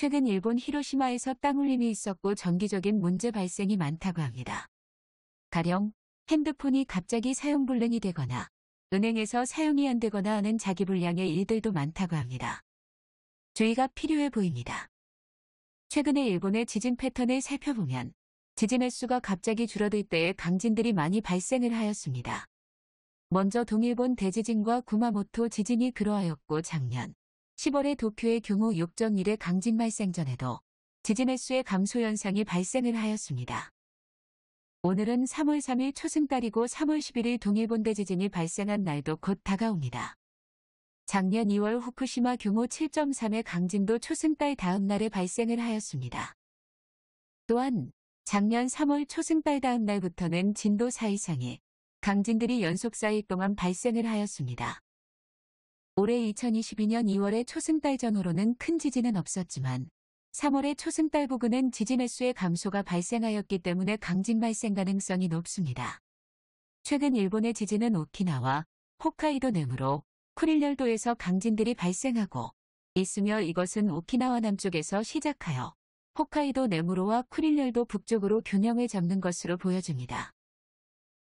최근 일본 히로시마에서 땅울림이 있었고 정기적인 문제 발생이 많다고 합니다. 가령 핸드폰이 갑자기 사용 불능이 되거나 은행에서 사용이 안 되거나 하는 자기 불량의 일들도 많다고 합니다. 주의가 필요해 보입니다. 최근에 일본의 지진 패턴을 살펴보면 지진 횟수가 갑자기 줄어들 때에 강진들이 많이 발생을 하였습니다. 먼저 동일본 대지진과 구마모토 지진이 그러하였고 작년 10월에 도쿄의 규모 6.1의 강진 발생 전에도 지진 횟수의 감소 현상이 발생을 하였습니다. 오늘은 3월 3일 초승달이고 3월 11일 동일본 대 지진이 발생한 날도 곧 다가옵니다. 작년 2월 후쿠시마 규모 7.3의 강진도 초승달 다음 날에 발생을 하였습니다. 또한 작년 3월 초승달 다음 날부터는 진도 4 이상의 강진들이 연속 4일 동안 발생을 하였습니다. 올해 2022년 2월의 초승달 전후로는 큰 지진은 없었지만 3월의 초승달 부근은 지진 횟수의 감소가 발생하였기 때문에 강진 발생 가능성이 높습니다. 최근 일본의 지진은 오키나와 홋카이도 내으로 쿠릴열도에서 강진들이 발생하고 있으며 이것은 오키나와 남쪽에서 시작하여 홋카이도 내무로와 쿠릴열도 북쪽으로 균형을 잡는 것으로 보여집니다.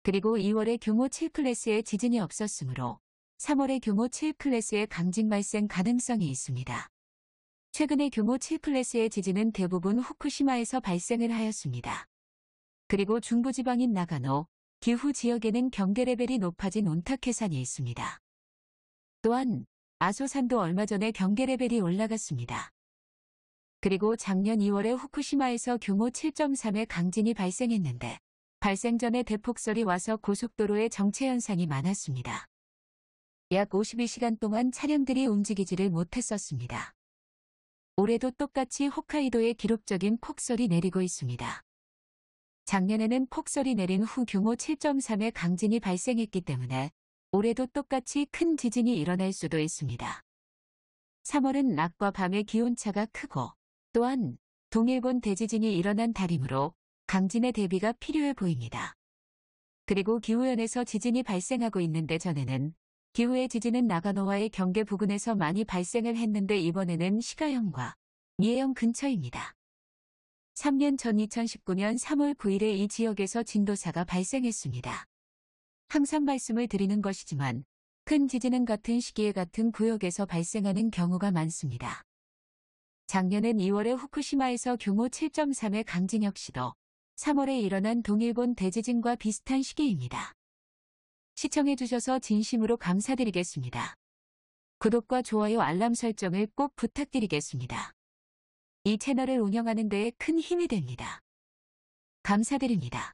그리고 2월에 규모 7클래스의 지진이 없었으므로 3월에 규모 7클래스의 강진 발생 가능성이 있습니다. 최근에 규모 7클래스의 지진은 대부분 후쿠시마에서 발생을 하였습니다. 그리고 중부지방인 나가노, 기후 지역에는 경계 레벨이 높아진 온타케산이 있습니다. 또한 아소산도 얼마 전에 경계 레벨이 올라갔습니다. 그리고 작년 2월에 후쿠시마에서 규모 7.3의 강진이 발생했는데 발생 전에 대폭설이 와서 고속도로에 정체 현상이 많았습니다. 약 52시간 동안 차량들이 움직이지를 못했었습니다. 올해도 똑같이 홋카이도에 기록적인 폭설이 내리고 있습니다. 작년에는 폭설이 내린 후 규모 7.3의 강진이 발생했기 때문에 올해도 똑같이 큰 지진이 일어날 수도 있습니다. 3월은 낮과 밤의 기온차가 크고 또한 동일본 대지진이 일어난 달이므로 강진의 대비가 필요해 보입니다. 그리고 기후현에서 지진이 발생하고 있는데 전에는 기후의 지진은 나가노와의 경계 부근에서 많이 발생을 했는데 이번에는 시가현과 미해현 근처입니다. 3년 전 2019년 3월 9일에 이 지역에서 진도사가 발생했습니다. 항상 말씀을 드리는 것이지만 큰 지진은 같은 시기에 같은 구역에서 발생하는 경우가 많습니다. 작년엔 2월에 후쿠시마에서 규모 7.3의 강진 역시도 3월에 일어난 동일본 대지진과 비슷한 시기입니다. 시청해주셔서 진심으로 감사드리겠습니다. 구독과 좋아요 알람 설정을 꼭 부탁드리겠습니다. 이 채널을 운영하는 데에 큰 힘이 됩니다. 감사드립니다.